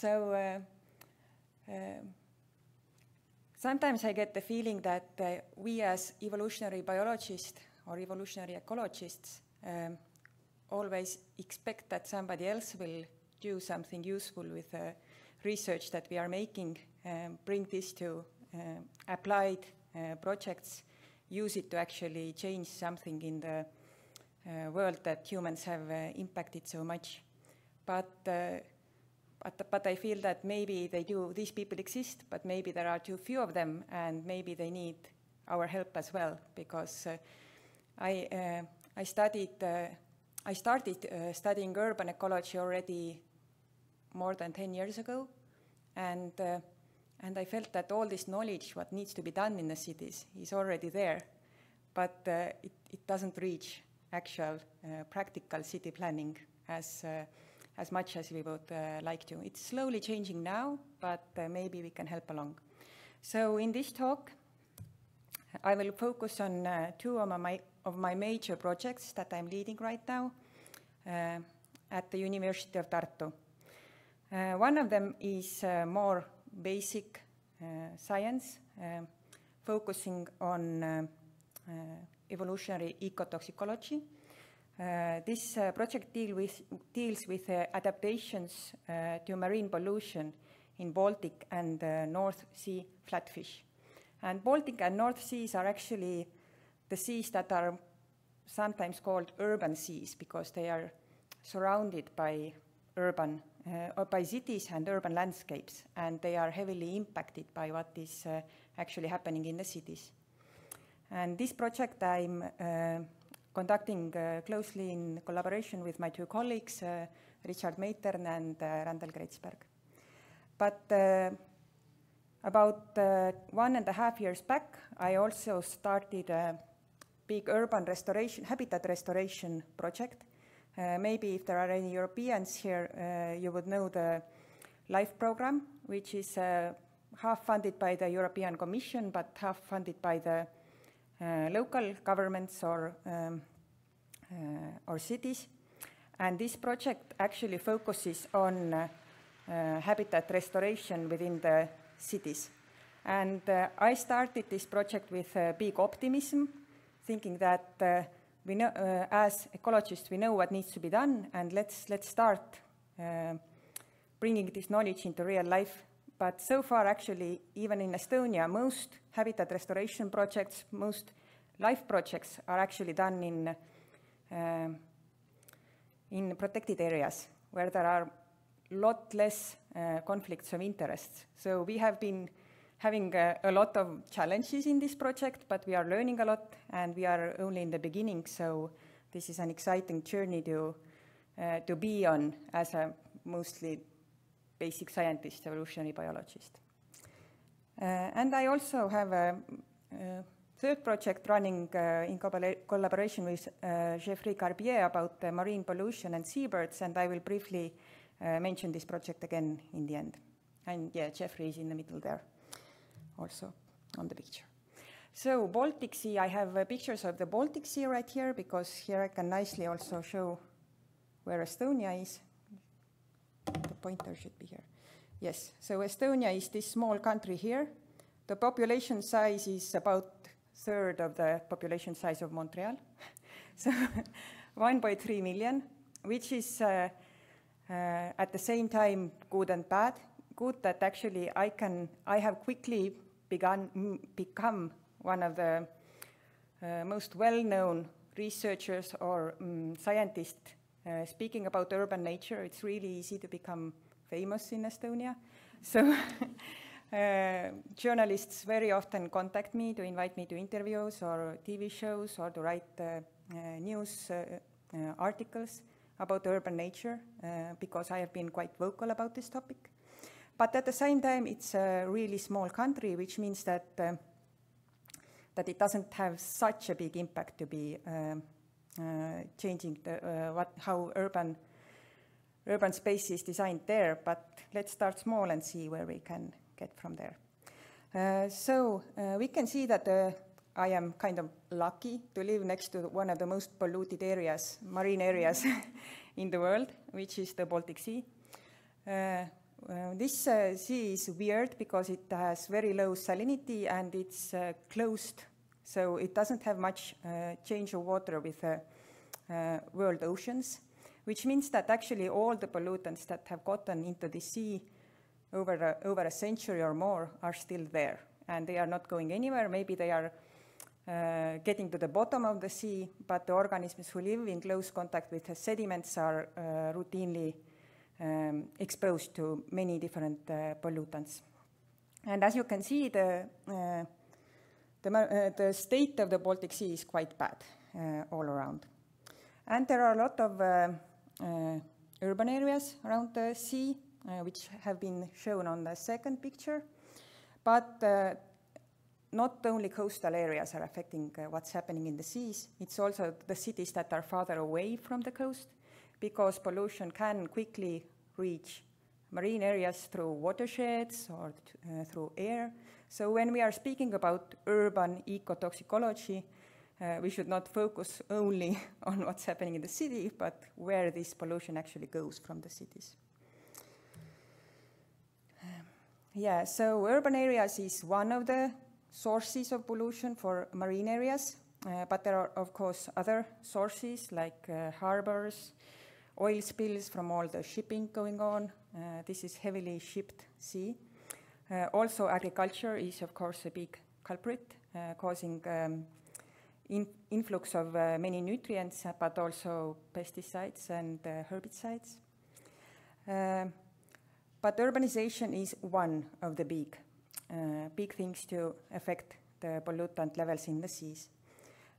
So uh, sometimes I get the feeling that uh, we as evolutionary biologists or evolutionary ecologists um, always expect that somebody else will do something useful with the research that we are making, um, bring this to uh, applied uh, projects, use it to actually change something in the uh, world that humans have impacted so much. But but, but I feel that maybe they do, these people exist, but maybe there are too few of them, and maybe they need our help as well, because uh, I, uh, I studied, uh, I started uh, studying urban ecology already more than 10 years ago, and, uh, and I felt that all this knowledge, what needs to be done in the cities, is already there, but uh, it, it doesn't reach actual practical city planning as as much as we would uh, like to. It's slowly changing now, but uh, maybe we can help along. So in this talk, I will focus on uh, two of my, of my major projects that I'm leading right now uh, at the University of Tartu. Uh, one of them is uh, more basic science, focusing on evolutionary ecotoxicology, uh, this uh, project deal with, deals with uh, adaptations uh, to marine pollution in Baltic and uh, North Sea flatfish. And Baltic and North Seas are actually the seas that are sometimes called urban seas because they are surrounded by urban or by cities and urban landscapes, and they are heavily impacted by what is actually happening in the cities. And this project I'm conducting uh, closely in collaboration with my two colleagues, uh, Richard Meitern and uh, Randel Kreitsberg. But about one and a half years back, I also started a big urban restoration, habitat restoration project. Maybe if there are any Europeans here, you would know the LIFE program, which is half funded by the European Commission, but half funded by the local governments or, um, uh, or cities. And this project actually focuses on uh, habitat restoration within the cities. And I started this project with big optimism, thinking that we know, uh, as ecologists, we know what needs to be done, and let's, let's start uh, bringing this knowledge into real life but so far, actually, even in Estonia, most habitat restoration projects, most life projects are actually done in, uh, in protected areas where there are lot less uh, conflicts of interest. So we have been having a, a, lot of challenges in this project, but we are learning a lot and we are only in the beginning. So this is an exciting journey to, uh, to be on as a mostly basic scientist, evolutionary biologist. Uh, and I also have a, a third project running uh, in collaboration with uh, Geoffrey Carbier about marine pollution and seabirds, and I will briefly uh, mention this project again in the end. And yeah, Geoffrey is in the middle there, also on the picture. So Baltic Sea, I have uh, pictures of the Baltic Sea right here, because here I can nicely also show where Estonia is pointer should be here. Yes, so Estonia is this small country here. The population size is about third of the population size of Montreal. so 1.3 million, which is uh, uh, at the same time good and bad. Good that actually I can, I have quickly begun, become one of the uh, most well-known researchers or um, scientists uh, speaking about urban nature, it's really easy to become famous in Estonia. So uh, journalists very often contact me to invite me to interviews or TV shows or to write uh, uh news uh, uh, articles about urban nature because I have been quite vocal about this topic. But at the same time, it's a really small country, which means that that it doesn't have such a big impact to be um, changing the, uh, what, how urban, urban space is designed there, but let's start small and see where we can get from there. Uh, so we can see that I am kind of lucky to live next to one of the most polluted areas, marine areas in the world, which is the Baltic Sea. Uh, Uh, this uh, sea is weird because it has very low salinity and it's uh, closed, so it doesn't have much uh, change of water with uh, uh, world oceans, which means that actually all the pollutants that have gotten into the sea over a, over a century or more are still there, and they are not going anywhere. Maybe they are getting to the bottom of the sea, but the organisms who live in close contact with the sediments are routinely um, exposed to many different uh, pollutants. And as you can see, the, uh, the, uh, the, state of the Baltic Sea is quite bad all around. And there are a lot of urban areas around the sea, which have been shown on the second picture. But not only coastal areas are affecting uh, what's happening in the seas, it's also the cities that are farther away from the coast because pollution can quickly reach marine areas through watersheds or uh, through air. So when we are speaking about urban ecotoxicology, uh, we should not focus only on what's happening in the city, but where this pollution actually goes from the cities. Um, yeah, so urban areas is one of the sources of pollution for marine areas, uh, but there are, of course, other sources like uh, harbors, oil spills from all the shipping going on. Uh, this is heavily shipped sea. Uh, also, agriculture is, of course, a big culprit, uh, causing um, in influx of uh, many nutrients, but also pesticides and herbicides. But urbanization is one of the big, big things to affect the pollutant levels in the seas.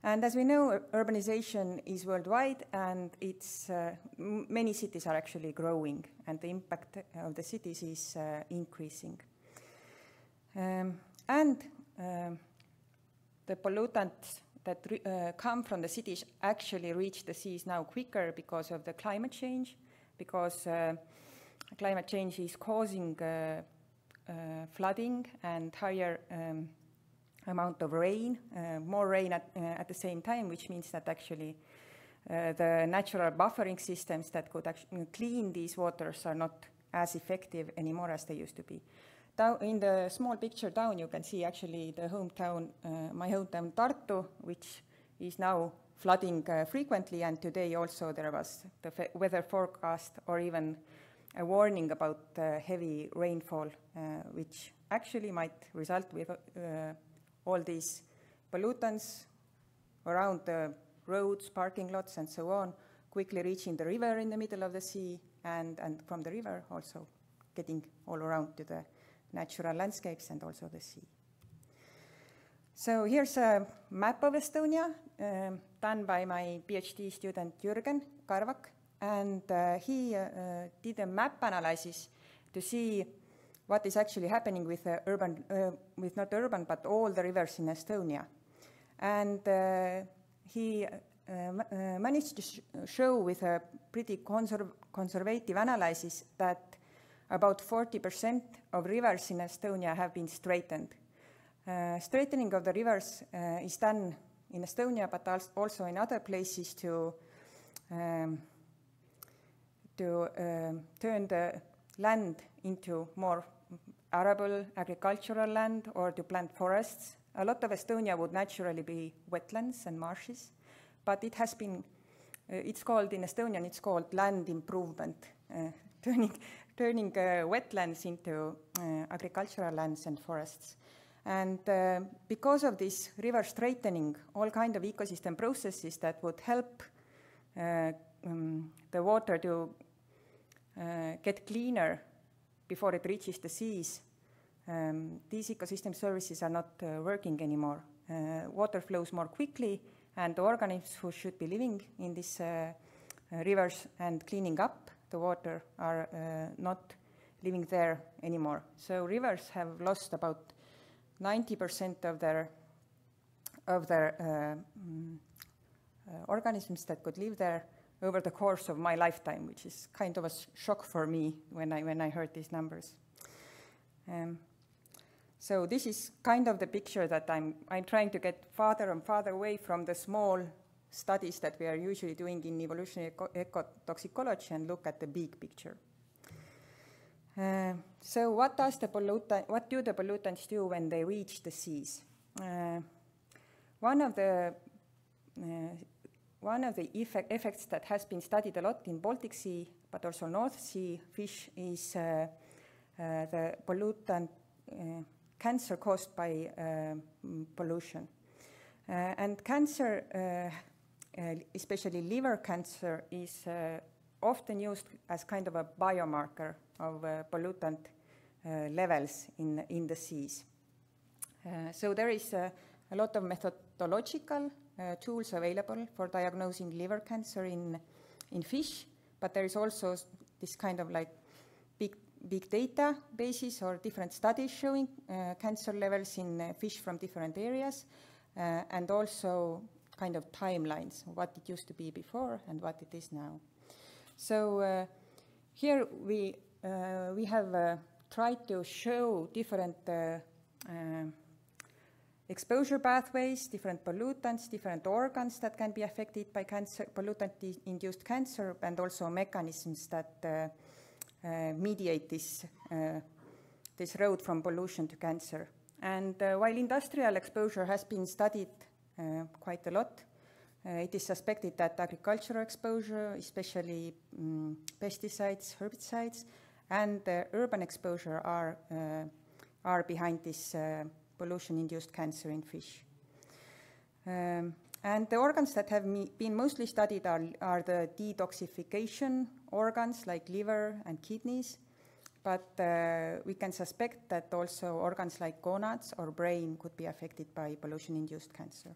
And as we know, urbanization is worldwide, and it's uh, many cities are actually growing, and the impact of the cities is uh, increasing. Um, and um, the pollutants that uh, come from the cities actually reach the seas now quicker because of the climate change, because uh, climate change is causing uh, uh, flooding and higher um, amount of rain, uh, more rain at, uh, at the same time, which means that actually the natural buffering systems that could actually clean these waters are not as effective anymore as they used to be. Down in the small picture down, you can see actually the hometown, uh, my hometown Tartu, which is now flooding uh, frequently, and today also there was the weather forecast or even a warning about uh, heavy rainfall, which actually might result with all these pollutants around the roads, parking lots, and so on, quickly reaching the river in the middle of the sea, and, and from the river also getting all around to the natural landscapes and also the sea. So here's a map of Estonia um, done by my PhD student Jürgen Karvak, and uh, he uh, did a map analysis to see what is actually happening with uh, urban, uh, with not urban, but all the rivers in Estonia. And uh, he uh, uh, managed to sh show with a pretty conserv conservative analysis that about 40% of rivers in Estonia have been straightened. Uh, straightening of the rivers is done in Estonia, but also in other places to um, to um, turn the land into more arable agricultural land or to plant forests. A lot of Estonia would naturally be wetlands and marshes, but it has been, uh, it's called in Estonian, it's called land improvement, uh, turning, turning uh, wetlands into uh, agricultural lands and forests. And uh, because of this river straightening, all kind of ecosystem processes that would help uh, um, the water to get cleaner before it reaches the seas, um, these ecosystem services are not uh, working anymore. Uh, water flows more quickly, and the organisms who should be living in these uh, uh rivers and cleaning up the water are uh, not living there anymore. So rivers have lost about 90% of their of their mm, organisms that could live there over the course of my lifetime, which is kind of a shock for me when I, when I heard these numbers. Um, so this is kind of the picture that I'm, I'm trying to get farther and farther away from the small studies that we are usually doing in evolutionary ecotoxicology and look at the big picture. Uh, so what does the pollutant, what do the pollutants do when they reach the seas? Uh, one of the uh, one of the effect, effects that has been studied a lot in Baltic Sea, but also North Sea fish, is uh, uh, the pollutant uh, cancer caused by pollution. and cancer, Uh, especially liver cancer, is uh, often used as kind of a biomarker of uh, pollutant uh, levels in, in the seas. Uh, so there is uh, a lot of methodological tools available for diagnosing liver cancer in, in fish, but there is also this kind of like big, big data bases or different studies showing cancer levels in fish from different areas, and also kind of timelines, what it used to be before and what it is now. So uh, here we, uh, we have uh, tried to show different exposure pathways, different pollutants, different organs that can be affected by cancer, pollutant-induced cancer, and also mechanisms that uh, uh, mediate this, uh, this road from pollution to cancer. And while industrial exposure has been studied quite a lot, uh, it is suspected that agricultural exposure, especially um, pesticides, herbicides, and uh, urban exposure are, uh, are behind this pollution-induced cancer in fish. Um, and the organs that have been mostly studied are, are the detoxification organs like liver and kidneys, but uh, we can suspect that also organs like gonads or brain could be affected by pollution-induced cancer.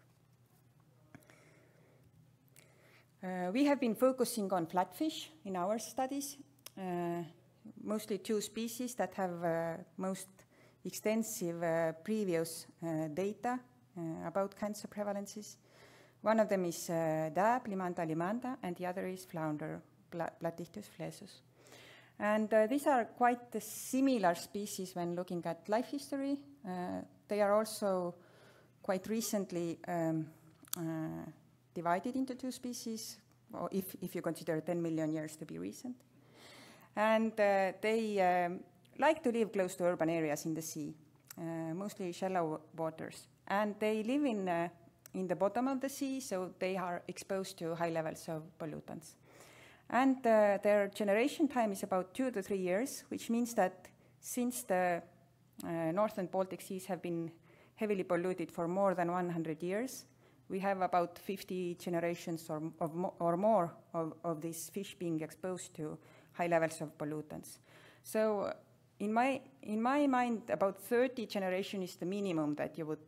Uh, we have been focusing on flatfish in our studies, uh, mostly two species that have uh, most extensive uh, previous uh, data uh, about cancer prevalences. One of them is dab, Limanda limanda, and the other is flounder, Platichthys flesus. And these are quite similar species when looking at life history. they are also quite recently um, divided into two species, or if, if you consider 10 million years to be recent. And uh, they um, like to live close to urban areas in the sea, uh, mostly shallow waters. And they live in, uh, in the bottom of the sea, so they are exposed to high levels of pollutants. And uh, their generation time is about two to three years, which means that since the uh, northern Baltic seas have been heavily polluted for more than 100 years, we have about 50 generations or, or more of, of these fish being exposed to high levels of pollutants. So in my, in my mind, about 30 generations is the minimum that you would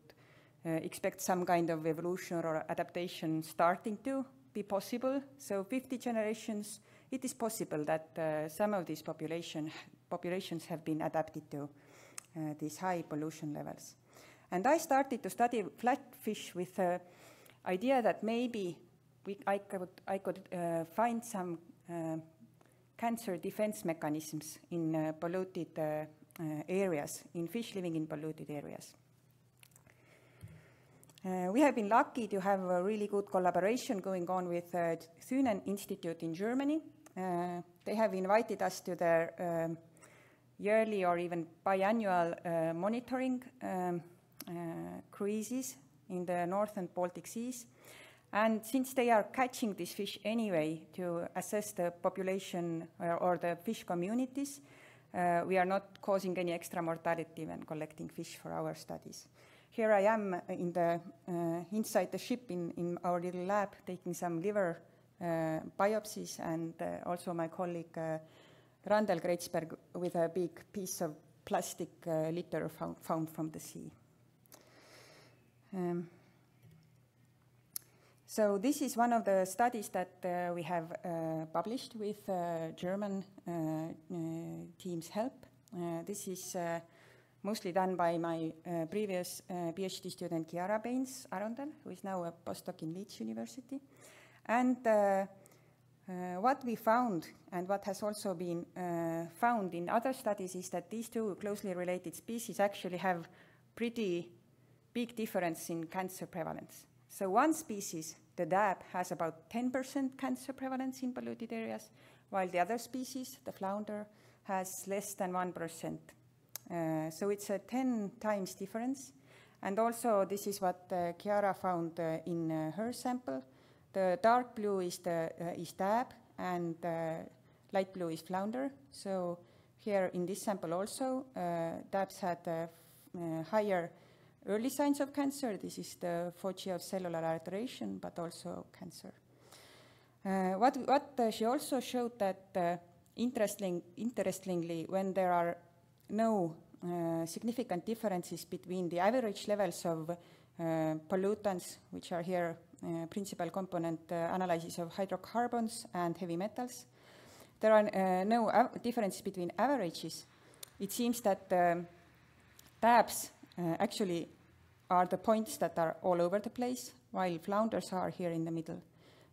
uh, expect some kind of evolution or adaptation starting to be possible. So 50 generations, it is possible that uh, some of these population, populations have been adapted to uh, these high pollution levels. And I started to study flatfish with uh, idea that maybe we, I could, I could uh, find some uh, cancer defense mechanisms in uh, polluted uh, uh, areas, in fish living in polluted areas. Uh, we have been lucky to have a really good collaboration going on with uh, Thünen Institute in Germany. they have invited us to their um, yearly or even biannual monitoring um, cruises in the northern Baltic seas. And since they are catching these fish anyway to assess the population or, or the fish communities, uh, we are not causing any extra mortality when collecting fish for our studies. Here I am in the, uh, inside the ship in, in our little lab taking some liver uh, biopsies and uh, also my colleague uh, Randel Kreitsberg with a big piece of plastic uh, litter found, found from the sea. Um, so this is one of the studies that uh, we have uh, published with uh, German uh, uh, team's help. Uh, this is mostly done by my previous PhD student Chiara Baines Arundel, who is now a postdoc in Leeds University. And what we found, and what has also been found in other studies, is that these two closely related species actually have pretty big difference in cancer prevalence. So one species, the dab, has about 10% cancer prevalence in polluted areas, while the other species, the flounder, has less than 1%. Uh, so it's a 10 times difference. And also, this is what uh, Chiara found uh, in uh, her sample. The dark blue is the uh, is dab, and light blue is flounder. So here in this sample also, dabs had a higher early signs of cancer. This is the foci of cellular alteration, but also cancer. Uh, what what uh, she also showed that uh, interesting, interestingly, when there are no uh, significant differences between the average levels of uh, pollutants, which are here uh, principal component analysis of hydrocarbons and heavy metals, there are no differences between averages. It seems that um, dabs actually are the points that are all over the place, while flounders are here in the middle.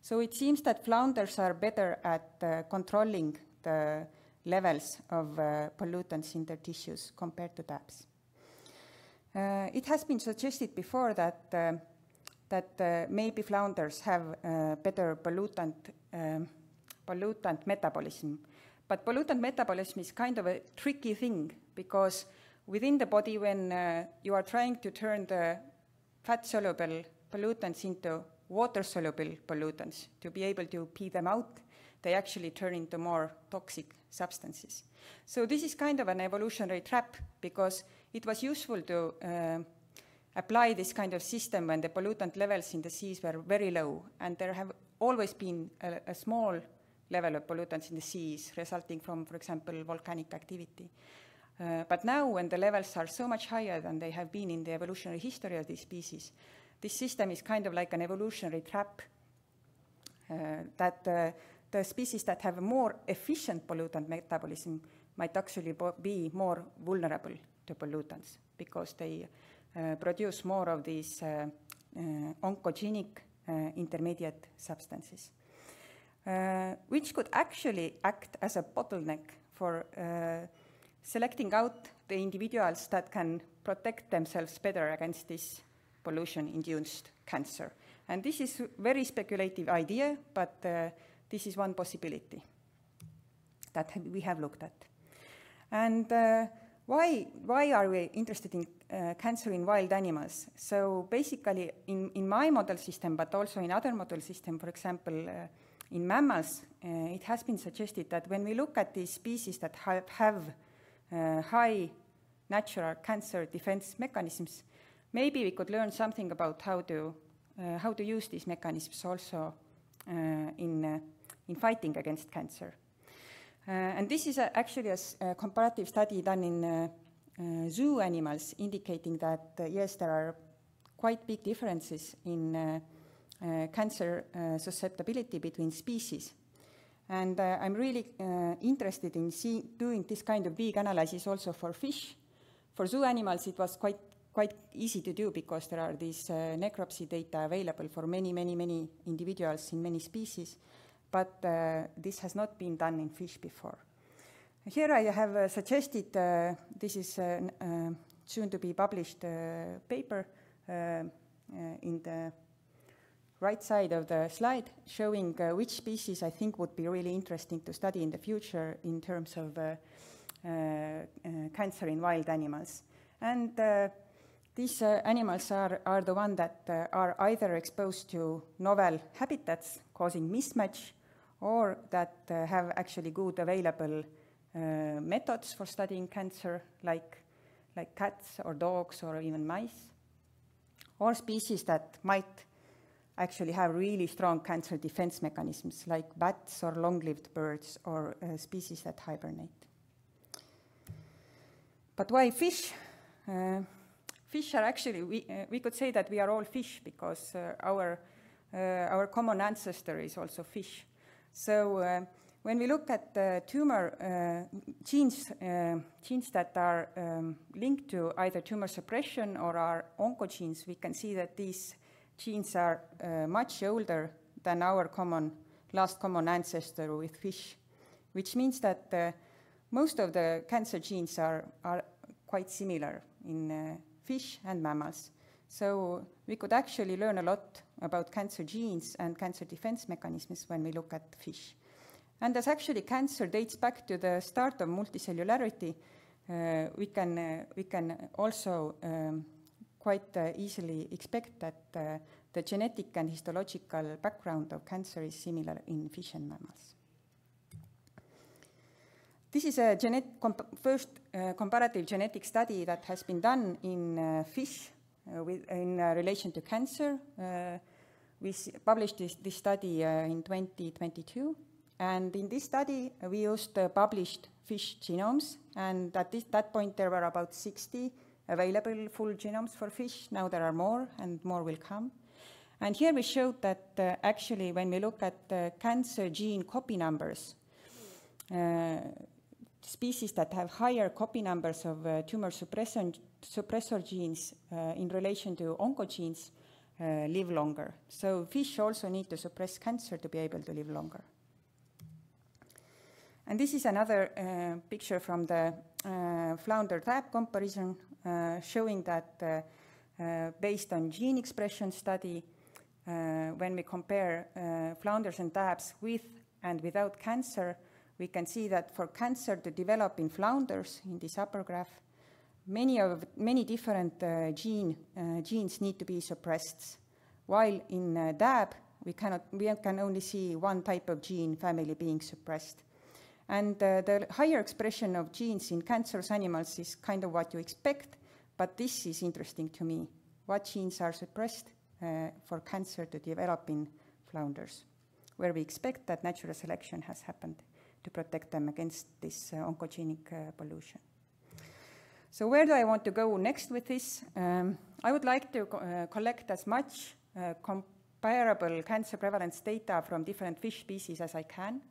So it seems that flounders are better at uh, controlling the levels of uh, pollutants in their tissues compared to dabs. Uh, it has been suggested before that, uh, that uh, maybe flounders have uh, better pollutant, um, pollutant metabolism. But pollutant metabolism is kind of a tricky thing because within the body when uh, you are trying to turn the fat-soluble pollutants into water-soluble pollutants to be able to pee them out, they actually turn into more toxic substances. So this is kind of an evolutionary trap because it was useful to uh, apply this kind of system when the pollutant levels in the seas were very low, and there have always been a, a small level of pollutants in the seas resulting from, for example, volcanic activity. Uh, but now, when the levels are so much higher than they have been in the evolutionary history of these species, this system is kind of like an evolutionary trap uh, that uh, the species that have a more efficient pollutant metabolism might actually be more vulnerable to pollutants because they uh, produce more of these uh, uh, oncogenic intermediate substances, which could actually act as a bottleneck for selecting out the individuals that can protect themselves better against this pollution-induced cancer. And this is a very speculative idea, but uh, this is one possibility that we have looked at. And uh, why, why are we interested in uh, cancer in wild animals? So basically, in, in my model system, but also in other model system, for example, uh, in mammals, uh, it has been suggested that when we look at these species that have, have high natural cancer defense mechanisms, maybe we could learn something about how to, uh, how to use these mechanisms also uh, in, in fighting against cancer. and this is a, actually a, a, comparative study done in zoo animals indicating that, yes, there are quite big differences in uh, uh, cancer uh, susceptibility between species. And uh, I'm really uh, interested in see, doing this kind of big analysis also for fish. For zoo animals, it was quite, quite easy to do because there are these uh, necropsy data available for many, many, many individuals in many species. But uh, this has not been done in fish before. Here I have uh, suggested, uh, this is soon to be published paper in the right side of the slide showing uh, which species I think would be really interesting to study in the future in terms of uh, uh, uh cancer in wild animals. And uh, these animals are, are the ones that are either exposed to novel habitats causing mismatch or that have actually good available methods for studying cancer like, like cats or dogs or even mice, or species that might actually have really strong cancer defense mechanisms like bats or long-lived birds or uh, species that hibernate. But why fish? Uh, fish are actually, we, uh, we could say that we are all fish because uh, our, uh, our common ancestor is also fish. So uh, when we look at the tumor genes, genes that are um, linked to either tumor suppression or are oncogenes, we can see that these genes are uh, much older than our common, last common ancestor with fish, which means that uh, most of the cancer genes are, are quite similar in uh, fish and mammals. So we could actually learn a lot about cancer genes and cancer defense mechanisms when we look at fish. And as actually cancer dates back to the start of multicellularity, uh, we, can, uh, we can also um, quite uh, easily expect that uh, the genetic and histological background of cancer is similar in fish and mammals. This is a first uh, comparative genetic study that has been done in uh, fish uh, with, in uh, relation to cancer. We published this, this study in 2022. And in this study, we used published fish genomes. And at this, that point, there were about 60 available full genomes for fish. Now there are more, and more will come. And here we showed that actually, when we look at cancer gene copy numbers, uh, species that have higher copy numbers of uh, tumor suppressor, suppressor genes uh, in relation to oncogenes uh, live longer. So fish also need to suppress cancer to be able to live longer. And this is another uh, picture from the uh, flounder dab comparison uh, showing that based on gene expression study, when we compare flounders and dabs with and without cancer, we can see that for cancer to develop in flounders, in this upper graph, many, of, many different uh, gene, uh, genes need to be suppressed, while in uh, DAB, we, cannot, we can only see one type of gene family being suppressed. And uh, the higher expression of genes in cancerous animals is kind of what you expect, but this is interesting to me. What genes are suppressed uh, for cancer to develop in flounders, where we expect that natural selection has happened to protect them against this uh, oncogenic uh, pollution. So where do I want to go next with this? Um, I would like to co uh, collect as much comparable cancer prevalence data from different fish species as I can.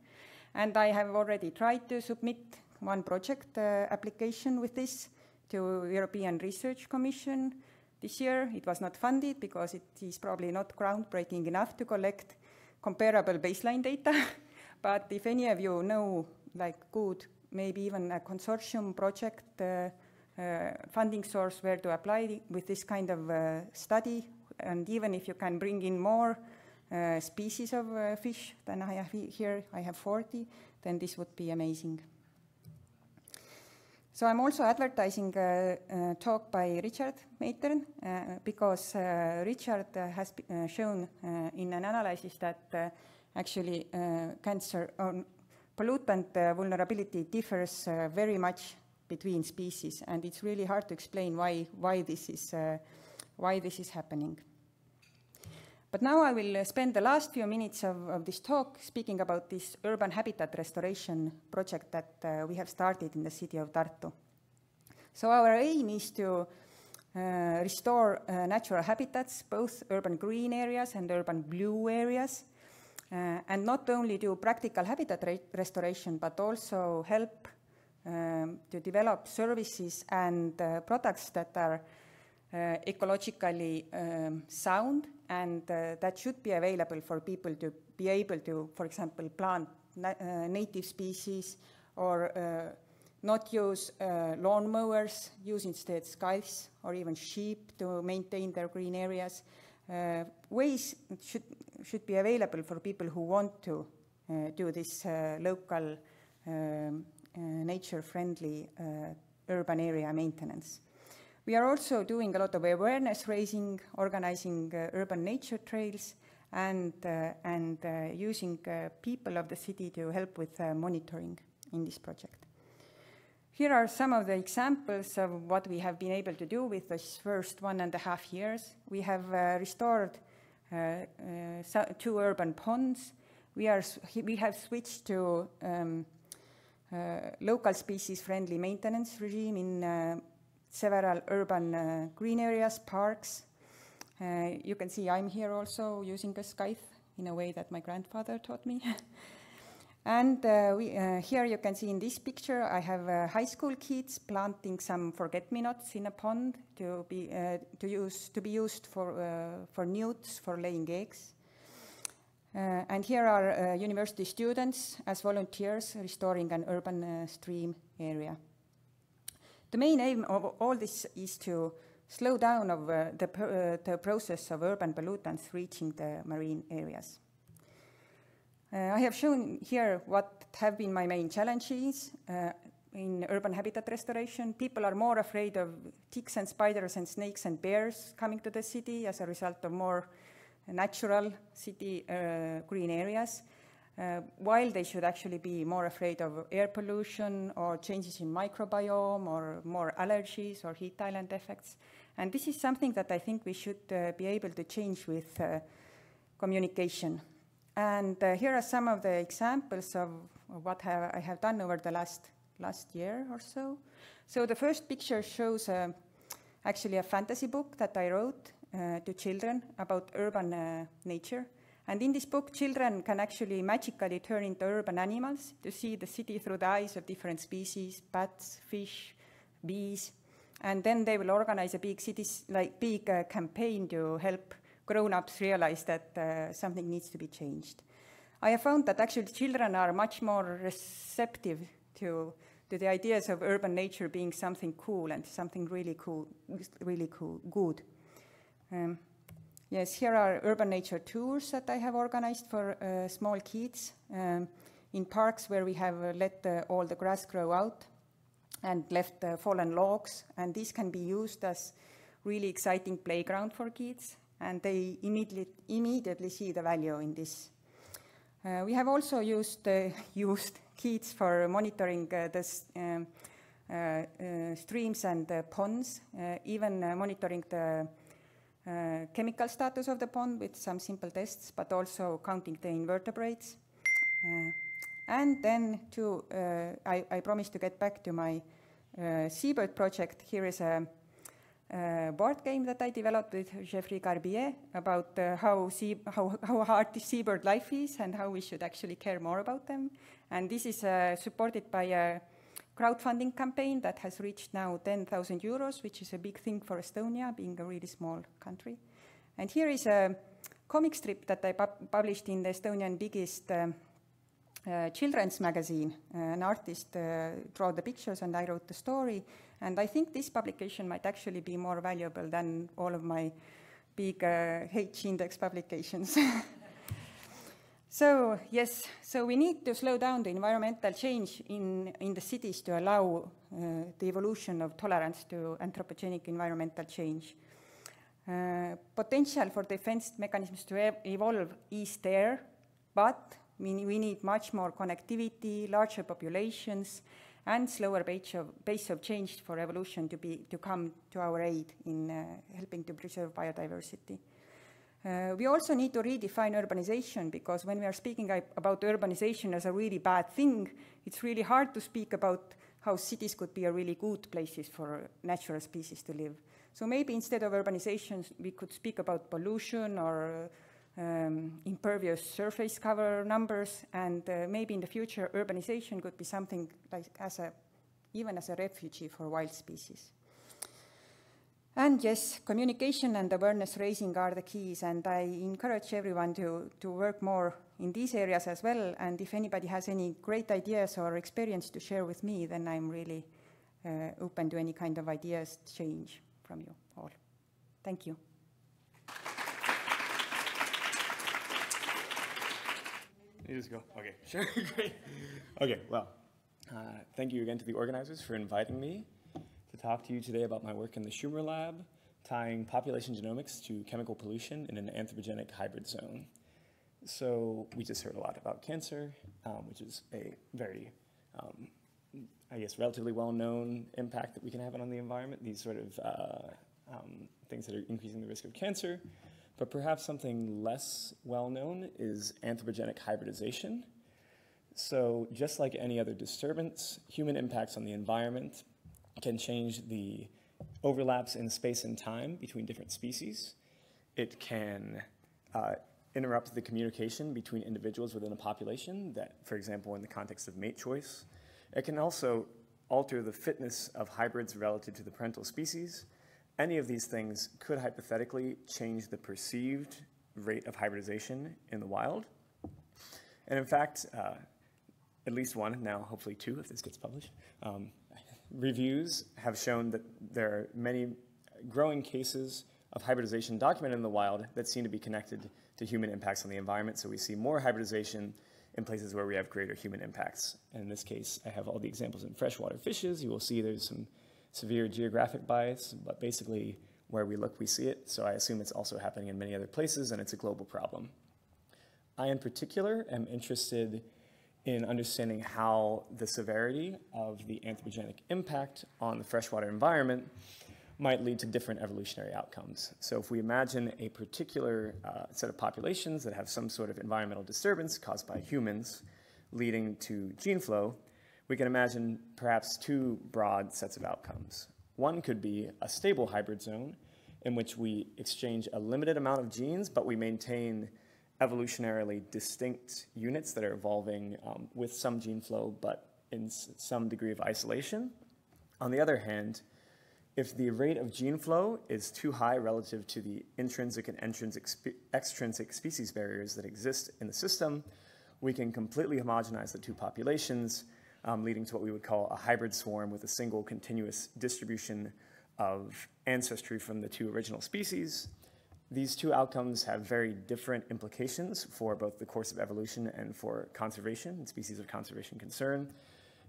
And I have already tried to submit one project uh, application with this to European Research Commission this year. It was not funded because it is probably not groundbreaking enough to collect comparable baseline data. But if any of you know, like good, maybe even a consortium project uh, uh, funding source where to apply with this kind of uh, study, and even if you can bring in more uh, species of uh, fish than I have here, I have 40, then this would be amazing. So I'm also advertising a, a talk by Richard Meitern uh, because Richard has shown in an analysis that actually uh, cancer or pollutant uh, vulnerability differs uh, very much between species, and it's really hard to explain why, why, this, is, why this is happening. But now I will spend the last few minutes of, of, this talk speaking about this urban habitat restoration project that uh, we have started in the city of Tartu. So our aim is to uh, restore uh, natural habitats, both urban green areas and urban blue areas, uh, and not only do practical habitat re restoration, but also help um, to develop services and uh, products that are uh, ecologically um, sound and uh, that should be available for people to be able to, for example, plant na uh, native species or uh, not use lawnmowers, use instead scythes or even sheep to maintain their green areas. ways should should be available for people who want to uh, do this uh, local um, uh, nature-friendly urban area maintenance. We are also doing a lot of awareness raising, organizing urban nature trails, and, and using people of the city to help with monitoring in this project. Here are some of the examples of what we have been able to do with this first one and a half years. We have uh, restored uh, uh, two urban ponds. We, are, we have switched to um, uh, local species-friendly maintenance regime in several urban green areas, parks. you can see I'm here also using a scythe in a way that my grandfather taught me. And uh, we, uh, here you can see in this picture, I have uh, high school kids planting some forget-me-nots in a pond to be, uh, to use, to be used for, uh, for newts for laying eggs. Uh, and here are university students as volunteers restoring an urban stream area. The main aim of all this is to slow down of uh, the, uh, the process of urban pollutants reaching the marine areas. Uh, I have shown here what have been my main challenges in urban habitat restoration. People are more afraid of ticks and spiders and snakes and bears coming to the city as a result of more natural city uh, green areas, uh, while they should actually be more afraid of air pollution or changes in microbiome or more allergies or heat island effects. And this is something that I think we should uh, be able to change with uh, communication. And uh, here are some of the examples of, what have I have done over the last last year or so. So the first picture shows uh, actually a fantasy book that I wrote to children about urban nature. And in this book, children can actually magically turn into urban animals to see the city through the eyes of different species, bats, fish, bees. And then they will organize a big cities, like big uh, campaign to help grown-ups realize that uh, something needs to be changed. I have found that actually children are much more receptive to, to the ideas of urban nature being something cool and something really cool, really cool, good. Um, yes, here are urban nature tours that I have organized for uh, small kids um, in parks where we have uh, let all the grass grow out and left fallen logs, and these can be used as really exciting playground for kids, and they immediately, immediately see the value in this. Uh, we have also used, uh, used kits for monitoring uh, the um, streams and ponds, even monitoring the chemical status of the pond with some simple tests, but also counting the invertebrates. and then to, I, I promised to get back to my seabird project. Here is a uh, board game that I developed with Geoffrey Garbier about uh, how, sea, how, how hard the seabird life is and how we should actually care more about them. And this is uh, supported by a crowdfunding campaign that has reached now 10,000 euros, which is a big thing for Estonia, being a really small country. And here is a comic strip that I pu published in the Estonian biggest um, uh, children's magazine. Uh, an artist uh, drew the pictures and I wrote the story. And I think this publication might actually be more valuable than all of my big uh, H-index publications. so yes, so we need to slow down the environmental change in, in the cities to allow uh, the evolution of tolerance to anthropogenic environmental change. Uh, potential for defense mechanisms to ev evolve is there, but we, we need much more connectivity, larger populations, and slower pace of, pace of change for evolution to, be, to come to our aid in uh, helping to preserve biodiversity. Uh, we also need to redefine urbanization because when we are speaking about urbanization as a really bad thing, it's really hard to speak about how cities could be a really good places for natural species to live. So maybe instead of urbanization, we could speak about pollution or um, impervious surface cover numbers, and uh, maybe in the future urbanization could be something like as a, even as a refugee for wild species. And yes, communication and awareness raising are the keys, and I encourage everyone to, to work more in these areas as well. And if anybody has any great ideas or experience to share with me, then I'm really uh, open to any kind of ideas change from you all. Thank you. You just go. Okay, sure, great. Okay, well, uh, thank you again to the organizers for inviting me to talk to you today about my work in the Schumer Lab, tying population genomics to chemical pollution in an anthropogenic hybrid zone. So we just heard a lot about cancer, um, which is a very, um, I guess, relatively well-known impact that we can have on the environment, these sort of uh, um, things that are increasing the risk of cancer. But perhaps something less well known is anthropogenic hybridization. So, just like any other disturbance, human impacts on the environment can change the overlaps in space and time between different species. It can uh, interrupt the communication between individuals within a population, that, for example, in the context of mate choice. It can also alter the fitness of hybrids relative to the parental species, any of these things could hypothetically change the perceived rate of hybridization in the wild. And in fact, uh, at least one, now hopefully two if this gets published, um, reviews have shown that there are many growing cases of hybridization documented in the wild that seem to be connected to human impacts on the environment. So we see more hybridization in places where we have greater human impacts. And in this case, I have all the examples in freshwater fishes. You will see there's some severe geographic bias, but basically where we look, we see it. So I assume it's also happening in many other places and it's a global problem. I, in particular, am interested in understanding how the severity of the anthropogenic impact on the freshwater environment might lead to different evolutionary outcomes. So if we imagine a particular uh, set of populations that have some sort of environmental disturbance caused by humans leading to gene flow, we can imagine perhaps two broad sets of outcomes. One could be a stable hybrid zone in which we exchange a limited amount of genes, but we maintain evolutionarily distinct units that are evolving um, with some gene flow, but in some degree of isolation. On the other hand, if the rate of gene flow is too high relative to the intrinsic and extrinsic species barriers that exist in the system, we can completely homogenize the two populations, um, leading to what we would call a hybrid swarm with a single continuous distribution of ancestry from the two original species. These two outcomes have very different implications for both the course of evolution and for conservation and species of conservation concern.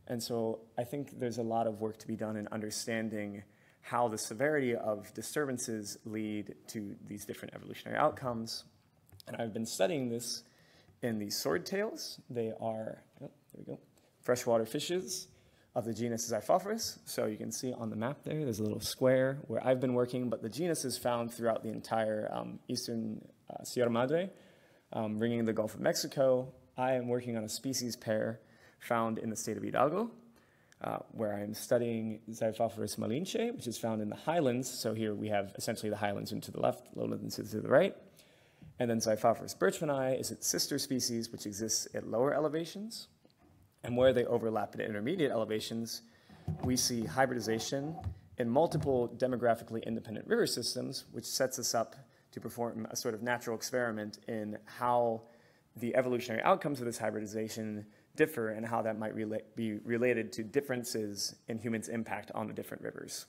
And so I think there's a lot of work to be done in understanding how the severity of disturbances lead to these different evolutionary outcomes. And I've been studying this in these swordtails. They are, oh, there we go, freshwater fishes of the genus Xiphophorus. So you can see on the map there, there's a little square where I've been working, but the genus is found throughout the entire um, eastern uh, Sierra Madre, um, ringing the Gulf of Mexico. I am working on a species pair found in the state of Hidalgo, uh, where I'm studying Xiphophorus malinche, which is found in the highlands. So here we have essentially the highlands to the left, lowlands to the right. And then Xiphophorus birchmanni is its sister species, which exists at lower elevations. And where they overlap at intermediate elevations, we see hybridization in multiple demographically independent river systems, which sets us up to perform a sort of natural experiment in how the evolutionary outcomes of this hybridization differ and how that might rela be related to differences in humans' impact on the different rivers.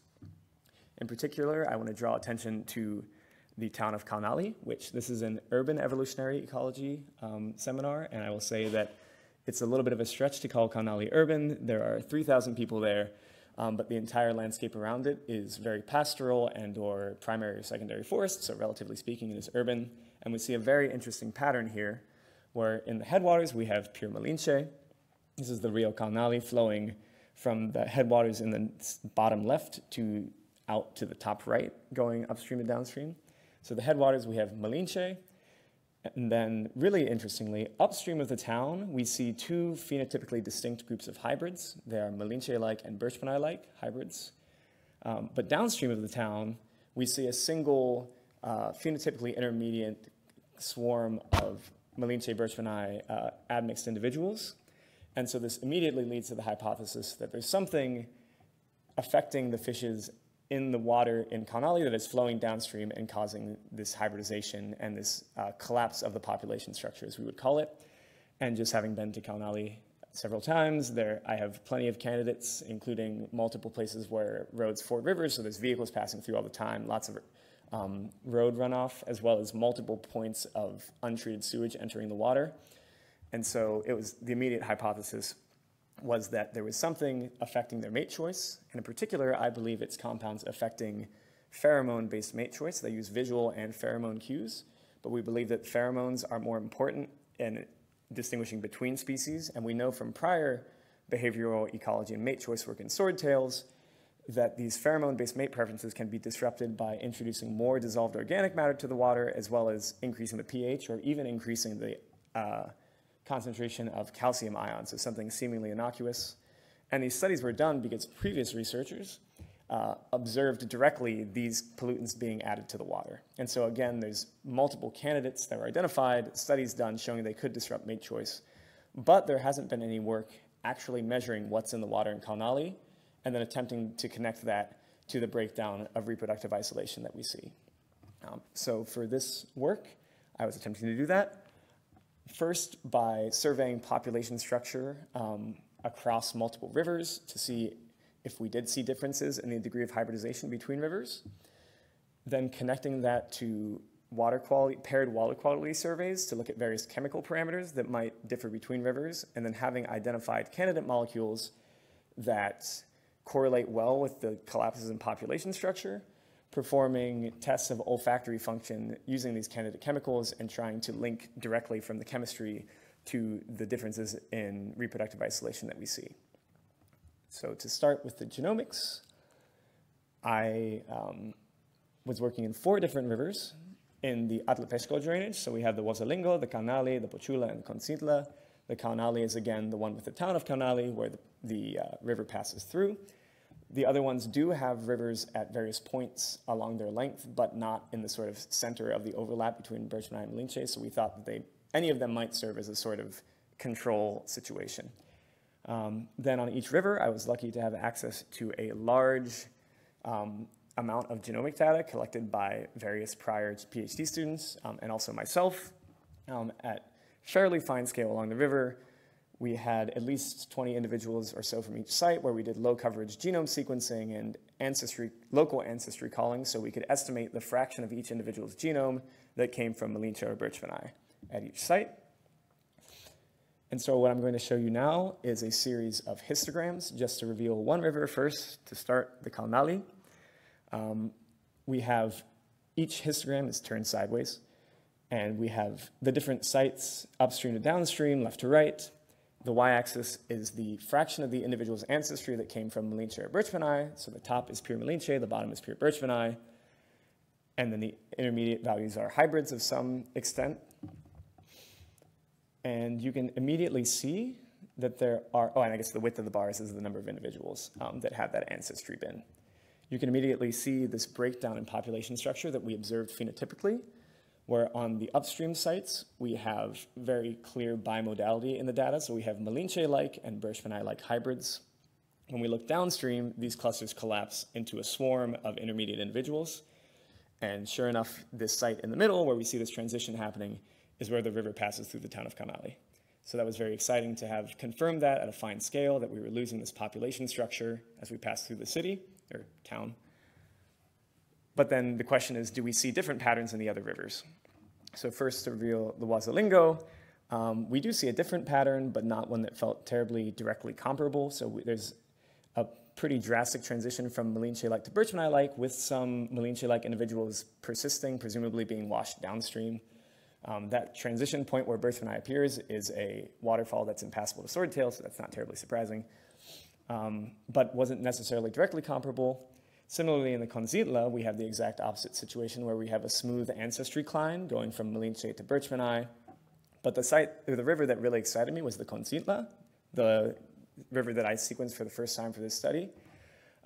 In particular, I want to draw attention to the town of Calnali, which this is an urban evolutionary ecology um, seminar, and I will say that it's a little bit of a stretch to call Calnali urban. There are 3,000 people there, um, but the entire landscape around it is very pastoral and or primary or secondary forest, so relatively speaking, it is urban. And we see a very interesting pattern here where in the headwaters we have pure Malinche. This is the Rio Calnali flowing from the headwaters in the bottom left to out to the top right, going upstream and downstream. So the headwaters, we have Malinche, and then really interestingly, upstream of the town, we see two phenotypically distinct groups of hybrids. They are Malinche-like and Birchmanni-like hybrids. Um, but downstream of the town, we see a single uh, phenotypically intermediate swarm of Malinche birchmanni uh, admixed individuals. And so this immediately leads to the hypothesis that there's something affecting the fishes in the water in Calnali that is flowing downstream and causing this hybridization and this uh, collapse of the population structure, as we would call it. And just having been to Calnali several times, there I have plenty of candidates, including multiple places where roads ford rivers, so there's vehicles passing through all the time, lots of um, road runoff, as well as multiple points of untreated sewage entering the water. And so it was the immediate hypothesis was that there was something affecting their mate choice. And in particular, I believe it's compounds affecting pheromone-based mate choice. They use visual and pheromone cues, but we believe that pheromones are more important in distinguishing between species. And we know from prior behavioral ecology and mate choice work in swordtails that these pheromone-based mate preferences can be disrupted by introducing more dissolved organic matter to the water, as well as increasing the pH or even increasing the uh, concentration of calcium ions, so something seemingly innocuous. And these studies were done because previous researchers uh, observed directly these pollutants being added to the water. And so again, there's multiple candidates that were identified, studies done showing they could disrupt mate choice, but there hasn't been any work actually measuring what's in the water in Calnali and then attempting to connect that to the breakdown of reproductive isolation that we see. Um, so for this work, I was attempting to do that. First, by surveying population structure um, across multiple rivers to see if we did see differences in the degree of hybridization between rivers. Then connecting that to water quality, paired water quality surveys to look at various chemical parameters that might differ between rivers, and then having identified candidate molecules that correlate well with the collapses in population structure, performing tests of olfactory function using these candidate chemicals and trying to link directly from the chemistry to the differences in reproductive isolation that we see. So to start with the genomics, I um, was working in four different rivers in the Atlapexco drainage. So we have the Huazalingo, the Calnali, the Pochula, and the Concitla. The Calnali is again the one with the town of Calnali where the, the uh, river passes through. The other ones do have rivers at various points along their length, but not in the sort of center of the overlap between Birchmanni and Malinche. So we thought that they, any of them might serve as a sort of control situation. Um, then on each river, I was lucky to have access to a large um, amount of genomic data collected by various prior PhD students um, and also myself um, at fairly fine scale along the river. We had at least 20 individuals or so from each site where we did low coverage genome sequencing and ancestry, local ancestry calling so we could estimate the fraction of each individual's genome that came from Malinche or Birchmanni at each site. And so what I'm going to show you now is a series of histograms just to reveal one river first to start the Calnali. Um, we have each histogram is turned sideways, and we have the different sites upstream to downstream, left to right. The y-axis is the fraction of the individual's ancestry that came from Malinche or Birchmanni. So the top is pure Malinche, the bottom is pure Birchmanni. And then the intermediate values are hybrids of some extent. And you can immediately see that there are, oh, and I guess the width of the bars is the number of individuals um, that have that ancestry bin you can immediately see this breakdown in population structure that we observed phenotypically, where on the upstream sites, we have very clear bimodality in the data. So we have Malinche-like and Birchmanni-like hybrids. When we look downstream, these clusters collapse into a swarm of intermediate individuals. And sure enough, this site in the middle, where we see this transition happening, is where the river passes through the town of Calnali. So that was very exciting to have confirmed that at a fine scale, that we were losing this population structure as we passed through the city or town. But then the question is, do we see different patterns in the other rivers? So first to reveal the Huazalingo, um, we do see a different pattern, but not one that felt terribly directly comparable. So we, there's a pretty drastic transition from Malinche-like to Birchmanni-like, with some Malinche-like individuals persisting, presumably being washed downstream. Um, that transition point where Birchmanni appears is a waterfall that's impassable to Swordtail, so that's not terribly surprising um, but wasn't necessarily directly comparable. Similarly, in the Concitla, we have the exact opposite situation where we have a smooth ancestry climb going from Malinche to Birchmanni. But the site, the river that really excited me was the Concitla, the river that I sequenced for the first time for this study,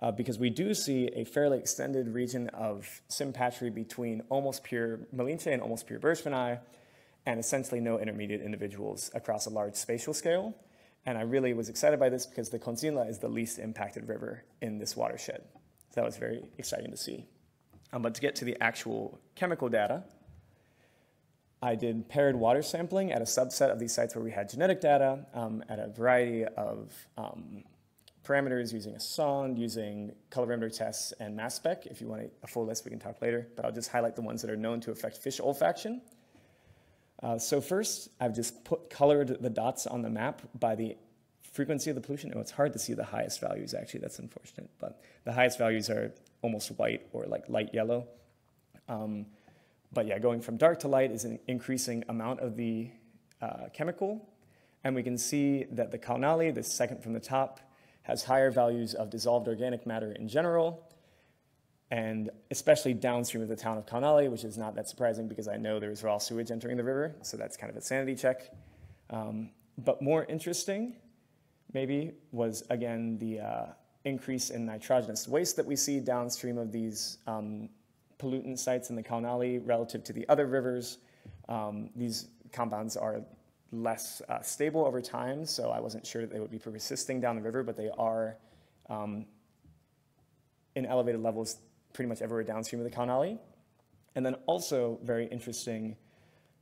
uh, because we do see a fairly extended region of sympatry between almost pure Malinche and almost pure Birchmanni, and essentially no intermediate individuals across a large spatial scale. And I really was excited by this because the Concitla is the least impacted river in this watershed. So that was very exciting to see. Um, but to get to the actual chemical data, I did paired water sampling at a subset of these sites where we had genetic data um, at a variety of um, parameters using a sonde, using colorimeter tests, and mass spec. If you want a full list, we can talk later. But I'll just highlight the ones that are known to affect fish olfaction. Uh, so first, I've just put colored the dots on the map by the frequency of the pollution. Oh, it's hard to see the highest values, actually. That's unfortunate. But the highest values are almost white or like light yellow. Um, but yeah, going from dark to light is an increasing amount of the uh, chemical. And we can see that the Calnali, the second from the top, has higher values of dissolved organic matter in general, and especially downstream of the town of Calnali, which is not that surprising because I know there's raw sewage entering the river, so that's kind of a sanity check. Um, but more interesting, maybe, was again the uh, increase in nitrogenous waste that we see downstream of these um, pollutant sites in the Calnali relative to the other rivers. Um, these compounds are less uh, stable over time, so I wasn't sure that they would be persisting down the river, but they are um, in elevated levels pretty much everywhere downstream of the Calnali. And then also very interesting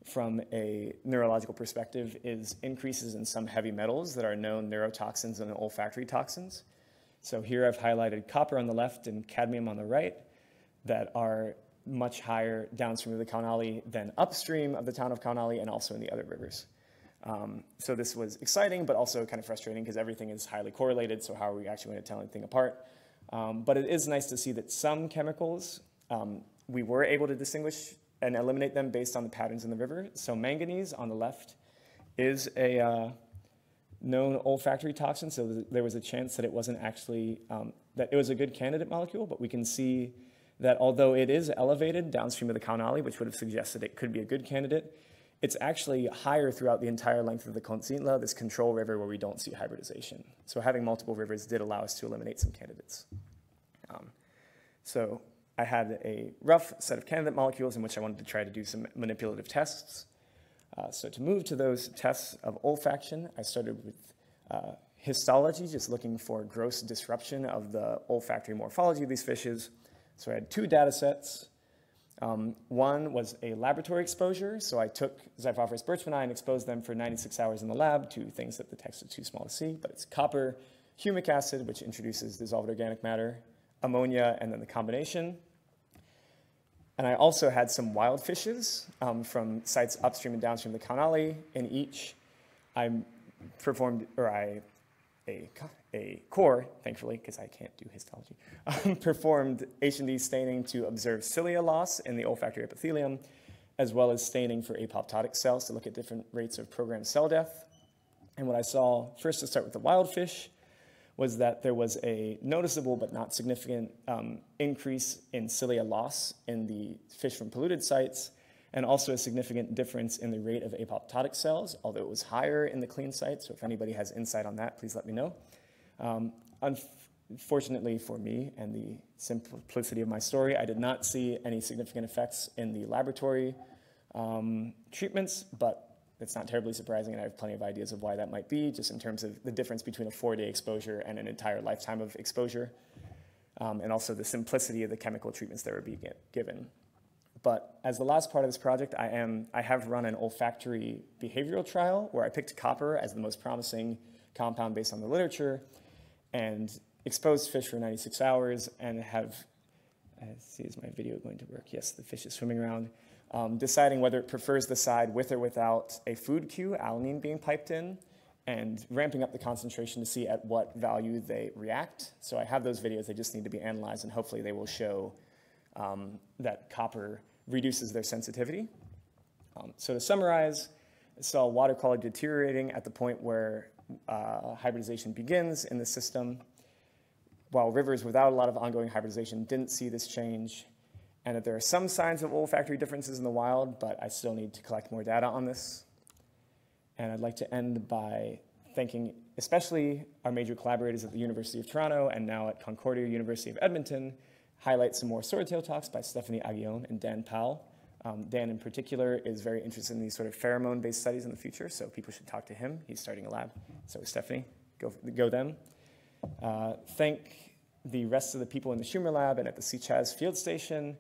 from a neurological perspective is increases in some heavy metals that are known neurotoxins and olfactory toxins. So here I've highlighted copper on the left and cadmium on the right that are much higher downstream of the Calnali than upstream of the town of Calnali and also in the other rivers. Um, so this was exciting, but also kind of frustrating because everything is highly correlated. So how are we actually going to tell anything apart? Um, but it is nice to see that some chemicals um, we were able to distinguish and eliminate them based on the patterns in the river. So manganese on the left is a uh, known olfactory toxin. So there was a chance that it wasn't actually um, that it was a good candidate molecule, but we can see that although it is elevated downstream of the Calnali, which would have suggested it could be a good candidate, it's actually higher throughout the entire length of the Khontsintla, this control river where we don't see hybridization. So having multiple rivers did allow us to eliminate some candidates. Um, so I had a rough set of candidate molecules in which I wanted to try to do some manipulative tests. Uh, so to move to those tests of olfaction, I started with uh, histology, just looking for gross disruption of the olfactory morphology of these fishes. So I had two data sets. Um, one was a laboratory exposure, so I took Xiphophorus birchmanni and exposed them for 96 hours in the lab to things that the text is too small to see, but it's copper, humic acid, which introduces dissolved organic matter, ammonia, and then the combination. And I also had some wild fishes um, from sites upstream and downstream of the Calnali. In each, I performed, or I a, a core, thankfully, because I can't do histology, um, performed H&E staining to observe cilia loss in the olfactory epithelium, as well as staining for apoptotic cells to look at different rates of programmed cell death. And what I saw, first to start with the wild fish, was that there was a noticeable but not significant um, increase in cilia loss in the fish from polluted sites, and also a significant difference in the rate of apoptotic cells, although it was higher in the clean site. So if anybody has insight on that, please let me know. Um, unfortunately for me and the simplicity of my story, I did not see any significant effects in the laboratory um, treatments, but it's not terribly surprising, and I have plenty of ideas of why that might be, just in terms of the difference between a four-day exposure and an entire lifetime of exposure, um, and also the simplicity of the chemical treatments that were being given. But as the last part of this project, I, am, I have run an olfactory behavioral trial where I picked copper as the most promising compound based on the literature and exposed fish for 96 hours and have, see, is my video going to work? Yes, the fish is swimming around. Um, deciding whether it prefers the side with or without a food cue, alanine being piped in, and ramping up the concentration to see at what value they react. So I have those videos, they just need to be analyzed, and hopefully they will show um, that copper reduces their sensitivity. Um, so to summarize, I saw water quality deteriorating at the point where uh, hybridization begins in the system, while rivers without a lot of ongoing hybridization didn't see this change, and that there are some signs of olfactory differences in the wild, but I still need to collect more data on this. And I'd like to end by thanking especially our major collaborators at the University of Toronto and now at Concordia University of Edmonton highlight some more swordtail talks by Stephanie Aguillon and Dan Powell. Um, Dan, in particular, is very interested in these sort of pheromone-based studies in the future, so people should talk to him. He's starting a lab. So Stephanie, go, go them. Uh, thank the rest of the people in the Schumer Lab and at the CICHAZ field station,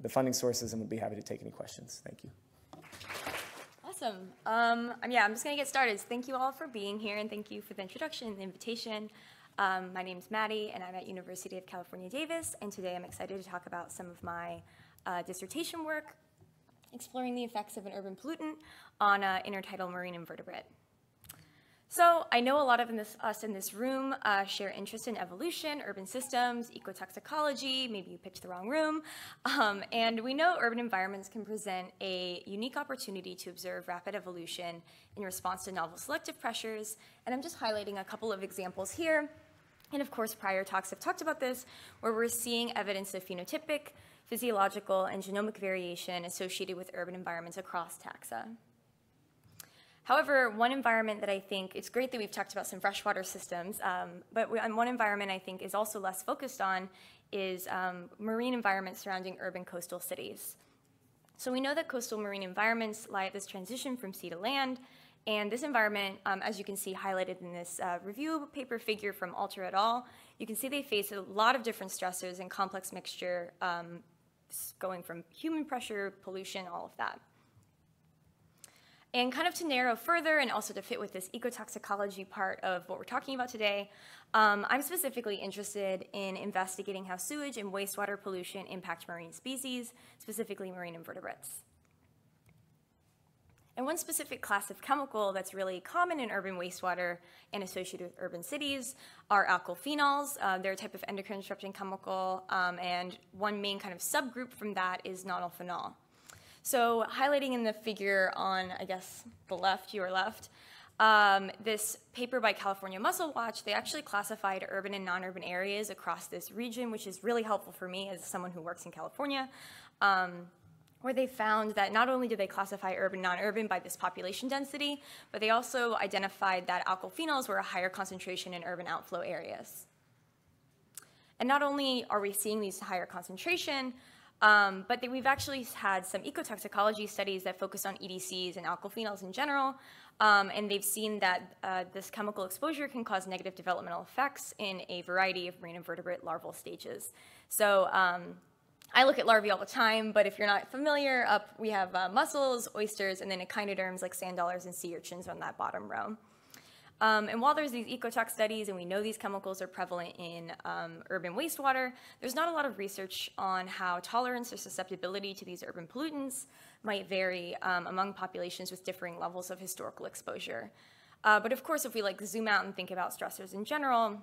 the funding sources, and we'll be happy to take any questions. Thank you. Awesome. Um, yeah, I'm just going to get started. Thank you all for being here, and thank you for the introduction and the invitation. Um, my name is Maddie, and I'm at University of California, Davis, and today I'm excited to talk about some of my uh, dissertation work exploring the effects of an urban pollutant on uh, intertidal marine invertebrate. So I know a lot of in this, us in this room uh, share interest in evolution, urban systems, ecotoxicology, maybe you picked the wrong room, um, and we know urban environments can present a unique opportunity to observe rapid evolution in response to novel selective pressures, and I'm just highlighting a couple of examples here. And of course, prior talks have talked about this, where we're seeing evidence of phenotypic, physiological, and genomic variation associated with urban environments across taxa. However, one environment that I think, it's great that we've talked about some freshwater systems, um, but one environment I think is also less focused on is um, marine environments surrounding urban coastal cities. So we know that coastal marine environments lie at this transition from sea to land, and this environment, um, as you can see highlighted in this uh, review paper figure from Alter et al., you can see they face a lot of different stressors and complex mixture um, going from human pressure, pollution, all of that. And kind of to narrow further and also to fit with this ecotoxicology part of what we're talking about today, um, I'm specifically interested in investigating how sewage and wastewater pollution impact marine species, specifically marine invertebrates. And one specific class of chemical that's really common in urban wastewater and associated with urban cities are alkyl phenols. Uh, they're a type of endocrine disrupting chemical, um, and one main kind of subgroup from that is nonylphenol. So highlighting in the figure on, I guess, the left, your left, um, this paper by California Mussel Watch, they actually classified urban and non-urban areas across this region, which is really helpful for me as someone who works in California, um, where they found that not only did they classify urban non-urban by this population density, but they also identified that alkyl phenols were a higher concentration in urban outflow areas. And not only are we seeing these higher concentration, um, but we've actually had some ecotoxicology studies that focus on EDCs and alkyl in general, um, and they've seen that uh, this chemical exposure can cause negative developmental effects in a variety of marine invertebrate larval stages. So um, I look at larvae all the time, but if you're not familiar, up we have uh, mussels, oysters, and then echinoderms like sand dollars and sea urchins on that bottom row. Um, and while there's these ecotox studies and we know these chemicals are prevalent in um, urban wastewater, there's not a lot of research on how tolerance or susceptibility to these urban pollutants might vary um, among populations with differing levels of historical exposure. Uh, but of course, if we like zoom out and think about stressors in general,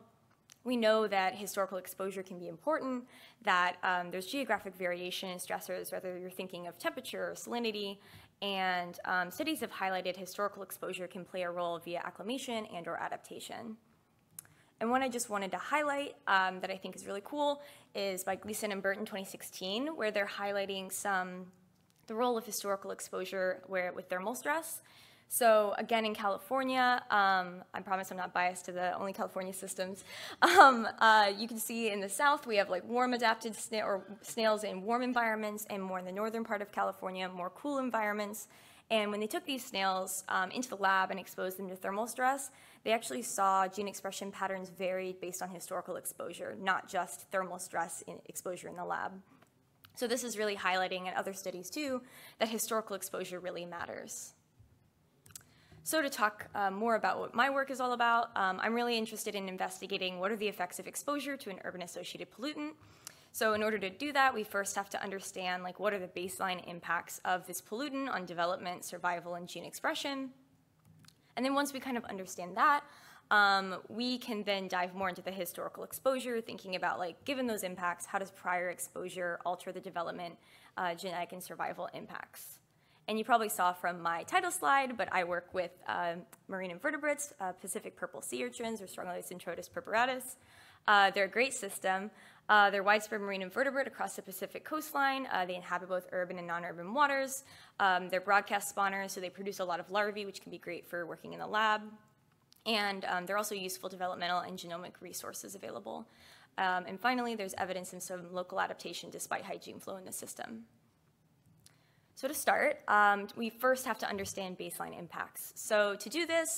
we know that historical exposure can be important, that um, there's geographic variation in stressors, whether you're thinking of temperature or salinity, and um, studies have highlighted historical exposure can play a role via acclimation and or adaptation. And one I just wanted to highlight um, that I think is really cool is by Gleason and Burton 2016, where they're highlighting some the role of historical exposure where with thermal stress so again, in California, um, I promise I'm not biased to the only California systems. Um, uh, you can see in the south we have like warm adapted sna or snails in warm environments, and more in the northern part of California, more cool environments. And when they took these snails um, into the lab and exposed them to thermal stress, they actually saw gene expression patterns varied based on historical exposure, not just thermal stress in exposure in the lab. So this is really highlighting in other studies too that historical exposure really matters. So to talk uh, more about what my work is all about, um, I'm really interested in investigating what are the effects of exposure to an urban-associated pollutant. So in order to do that, we first have to understand like what are the baseline impacts of this pollutant on development, survival, and gene expression. And then once we kind of understand that, um, we can then dive more into the historical exposure, thinking about like, given those impacts, how does prior exposure alter the development, uh, genetic and survival impacts? And you probably saw from my title slide, but I work with uh, marine invertebrates, uh, Pacific purple sea urchins, or Strongylocentrotus purpuratus. Uh, they're a great system. Uh, they're widespread marine invertebrate across the Pacific coastline. Uh, they inhabit both urban and non-urban waters. Um, they're broadcast spawners, so they produce a lot of larvae, which can be great for working in the lab. And um, they're also useful developmental and genomic resources available. Um, and finally, there's evidence of some local adaptation despite high gene flow in the system. So to start, um, we first have to understand baseline impacts. So to do this,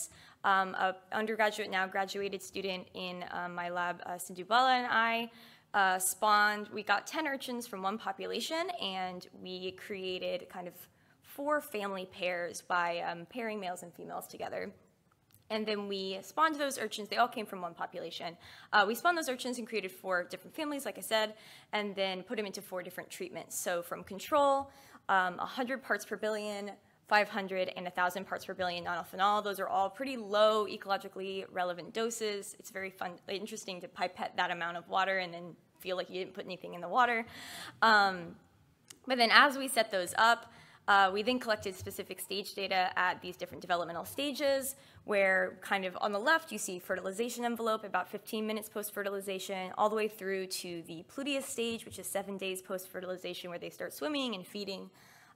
um, undergraduate, now graduated student in um, my lab, uh, Sindhu Bala and I, uh, spawned, we got 10 urchins from one population and we created kind of four family pairs by um, pairing males and females together. And then we spawned those urchins. They all came from one population. Uh, we spawned those urchins and created four different families, like I said, and then put them into four different treatments. So from control, um, 100 parts per billion, 500, and 1,000 parts per billion nonylphenol. Those are all pretty low ecologically relevant doses. It's very fun, interesting to pipette that amount of water and then feel like you didn't put anything in the water. Um, but then as we set those up, uh, we then collected specific stage data at these different developmental stages, where kind of on the left you see fertilization envelope about 15 minutes post-fertilization, all the way through to the pluteus stage, which is seven days post-fertilization, where they start swimming and feeding.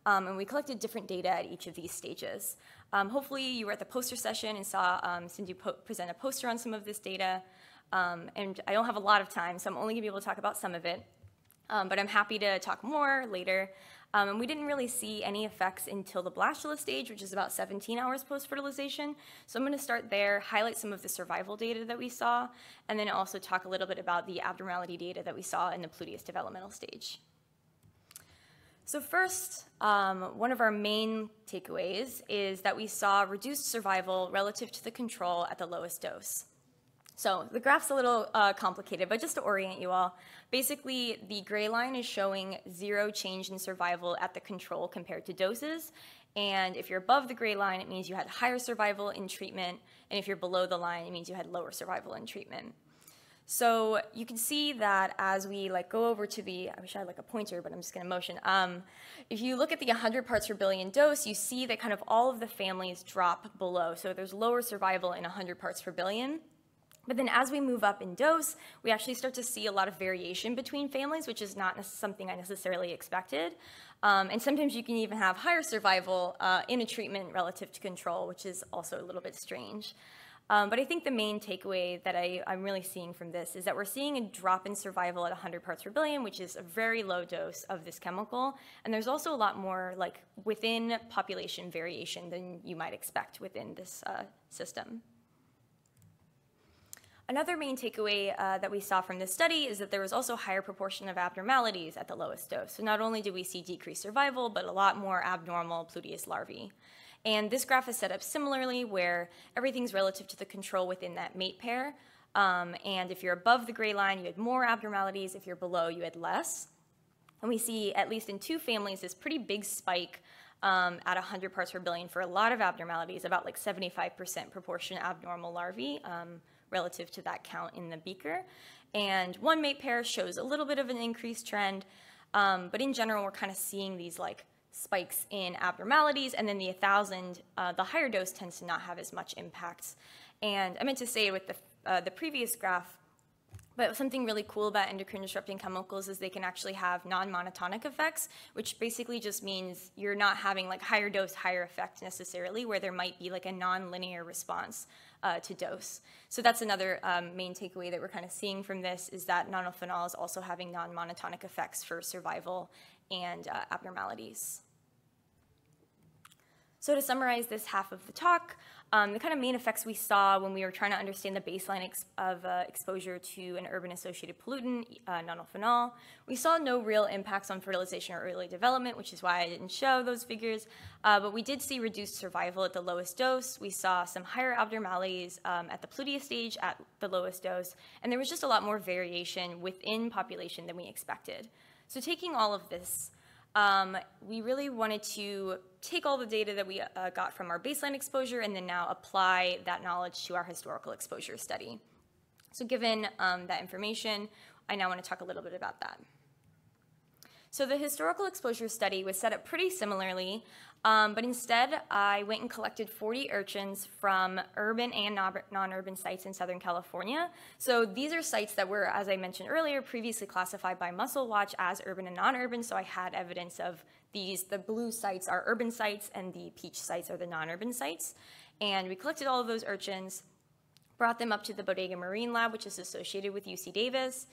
Um, and we collected different data at each of these stages. Um, hopefully you were at the poster session and saw um, Cindy present a poster on some of this data. Um, and I don't have a lot of time, so I'm only gonna be able to talk about some of it. Um, but I'm happy to talk more later. Um, and we didn't really see any effects until the blastula stage, which is about 17 hours post-fertilization. So I'm going to start there, highlight some of the survival data that we saw, and then also talk a little bit about the abnormality data that we saw in the Pluteus developmental stage. So first, um, one of our main takeaways is that we saw reduced survival relative to the control at the lowest dose. So the graph's a little uh, complicated, but just to orient you all, basically the gray line is showing zero change in survival at the control compared to doses. And if you're above the gray line, it means you had higher survival in treatment. And if you're below the line, it means you had lower survival in treatment. So you can see that as we like go over to the, I wish I had like a pointer, but I'm just gonna motion. Um, if you look at the 100 parts per billion dose, you see that kind of all of the families drop below. So there's lower survival in 100 parts per billion. But then as we move up in dose, we actually start to see a lot of variation between families, which is not something I necessarily expected. Um, and sometimes you can even have higher survival uh, in a treatment relative to control, which is also a little bit strange. Um, but I think the main takeaway that I, am really seeing from this is that we're seeing a drop in survival at 100 parts per billion, which is a very low dose of this chemical. And there's also a lot more like within population variation than you might expect within this uh, system. Another main takeaway uh, that we saw from this study is that there was also higher proportion of abnormalities at the lowest dose. So not only did we see decreased survival, but a lot more abnormal Pluteus larvae. And this graph is set up similarly where everything's relative to the control within that mate pair. Um, and if you're above the gray line, you had more abnormalities. If you're below, you had less. And we see, at least in two families, this pretty big spike um, at 100 parts per billion for a lot of abnormalities, about like 75% proportion abnormal larvae. Um, relative to that count in the beaker. And one mate pair shows a little bit of an increased trend, um, but in general, we're kind of seeing these like spikes in abnormalities, and then the 1,000, uh, the higher dose tends to not have as much impacts. And I meant to say with the, uh, the previous graph, but something really cool about endocrine disrupting chemicals is they can actually have non-monotonic effects, which basically just means you're not having like higher dose, higher effect necessarily, where there might be like a non-linear response uh, to dose. So that's another um, main takeaway that we're kind of seeing from this is that nonylphenol is also having non-monotonic effects for survival and uh, abnormalities. So to summarize this half of the talk, um, the kind of main effects we saw when we were trying to understand the baseline of uh, exposure to an urban-associated pollutant, uh, nonylphenol, we saw no real impacts on fertilization or early development, which is why I didn't show those figures. Uh, but we did see reduced survival at the lowest dose. We saw some higher abnormalities um, at the plutea stage at the lowest dose, and there was just a lot more variation within population than we expected. So taking all of this, um, we really wanted to take all the data that we uh, got from our baseline exposure and then now apply that knowledge to our historical exposure study. So given um, that information, I now want to talk a little bit about that. So the historical exposure study was set up pretty similarly, um, but instead I went and collected 40 urchins from urban and non-urban sites in Southern California. So these are sites that were, as I mentioned earlier, previously classified by Mussel Watch as urban and non-urban, so I had evidence of these. The blue sites are urban sites and the peach sites are the non-urban sites. And we collected all of those urchins, brought them up to the Bodega Marine Lab, which is associated with UC Davis,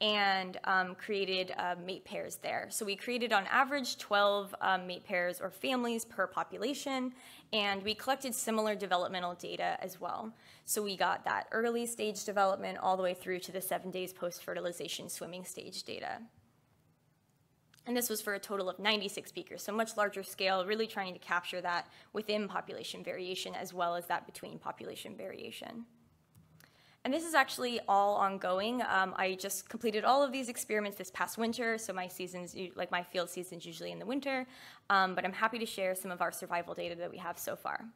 and um, created uh, mate pairs there. So we created on average 12 um, mate pairs or families per population, and we collected similar developmental data as well. So we got that early stage development all the way through to the seven days post-fertilization swimming stage data. And this was for a total of 96 beakers, so much larger scale, really trying to capture that within population variation as well as that between population variation. And this is actually all ongoing. Um, I just completed all of these experiments this past winter, so my seasons, like my field season's usually in the winter, um, but I'm happy to share some of our survival data that we have so far.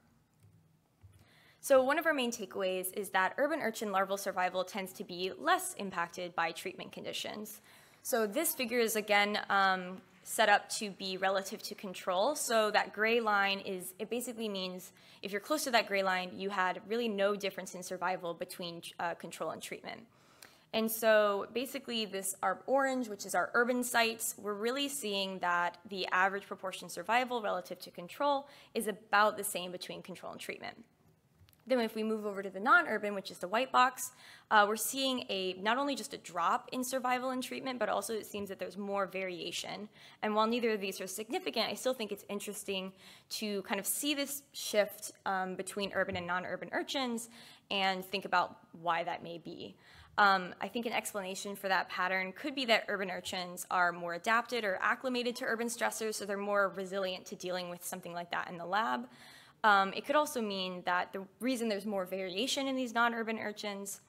So one of our main takeaways is that urban urchin larval survival tends to be less impacted by treatment conditions. So this figure is again um, set up to be relative to control. So that gray line is, it basically means if you're close to that gray line, you had really no difference in survival between uh, control and treatment. And so basically this our orange, which is our urban sites, we're really seeing that the average proportion survival relative to control is about the same between control and treatment. Then if we move over to the non-urban, which is the white box, uh, we're seeing a not only just a drop in survival and treatment, but also it seems that there's more variation. And while neither of these are significant, I still think it's interesting to kind of see this shift um, between urban and non-urban urchins and think about why that may be. Um, I think an explanation for that pattern could be that urban urchins are more adapted or acclimated to urban stressors, so they're more resilient to dealing with something like that in the lab. Um, it could also mean that the reason there's more variation in these non-urban urchins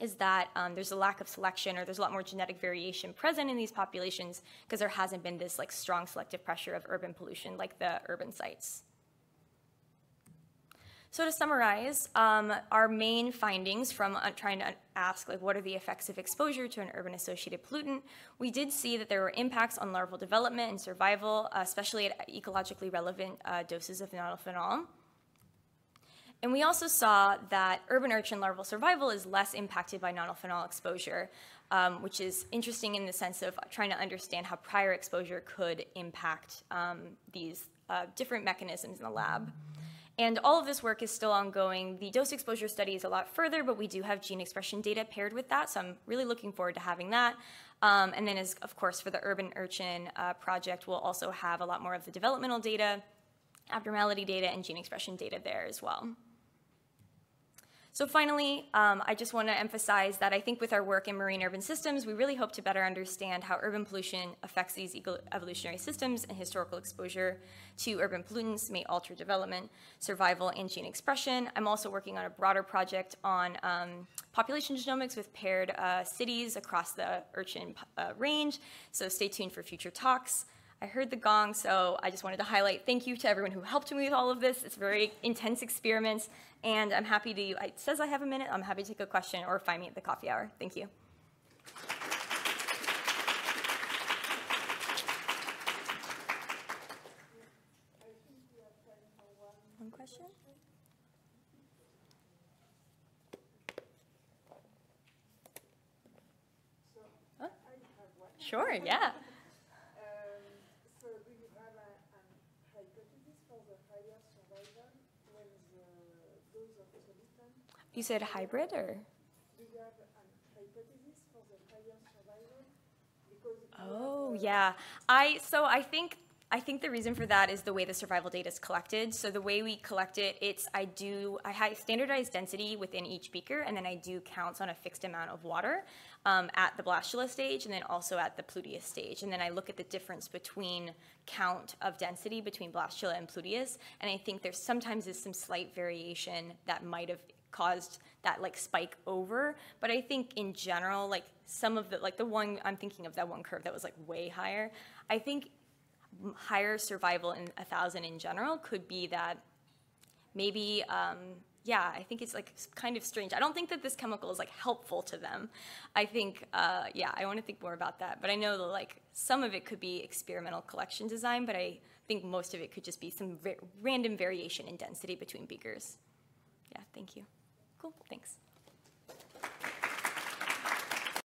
is that um, there's a lack of selection or there's a lot more genetic variation present in these populations because there hasn't been this like strong selective pressure of urban pollution like the urban sites. So to summarize, um, our main findings from uh, trying to ask like what are the effects of exposure to an urban associated pollutant, we did see that there were impacts on larval development and survival, especially at ecologically relevant uh, doses of nonylphenol. And we also saw that urban urchin larval survival is less impacted by nonylphenol exposure, um, which is interesting in the sense of trying to understand how prior exposure could impact um, these uh, different mechanisms in the lab. And all of this work is still ongoing. The dose exposure study is a lot further, but we do have gene expression data paired with that, so I'm really looking forward to having that. Um, and then, as of course, for the urban urchin uh, project, we'll also have a lot more of the developmental data, abnormality data, and gene expression data there as well. So finally, um, I just want to emphasize that I think with our work in marine urban systems, we really hope to better understand how urban pollution affects these evolutionary systems and historical exposure to urban pollutants may alter development, survival, and gene expression. I'm also working on a broader project on um, population genomics with paired uh, cities across the urchin uh, range, so stay tuned for future talks. I heard the gong, so I just wanted to highlight thank you to everyone who helped me with all of this. It's very intense experiments, and I'm happy to, it says I have a minute, I'm happy to take a question or find me at the coffee hour. Thank you. One question? Sure, yeah. You said hybrid or? Oh yeah, I so I think I think the reason for that is the way the survival data is collected. So the way we collect it, it's I do I have standardized density within each beaker, and then I do counts on a fixed amount of water um, at the blastula stage, and then also at the pluteus stage, and then I look at the difference between count of density between blastula and pluteus, and I think there's sometimes is some slight variation that might have caused that like spike over. But i think in general like some of the like the one i'm thinking of that one curve that was like way higher i think higher survival in a thousand in general could be that maybe um, yeah i think it's like kind of strange. I don't think that this chemical is like helpful to them. I think uh, yeah i want to think more about that. But i know that like some of it could be experimental collection design but i think most of it could just be some random variation in density between beakers. Yeah thank you cool. Thanks